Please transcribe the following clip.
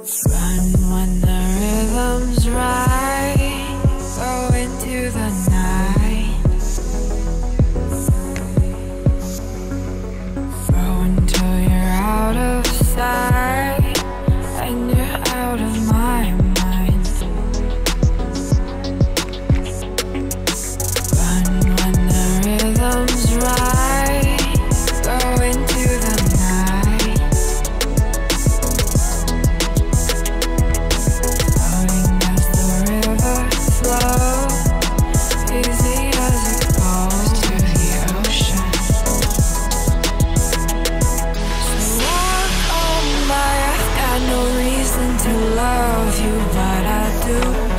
Run when the rhythm's right, Go into the night. Throw until you're out of sight, and you're out of mind. do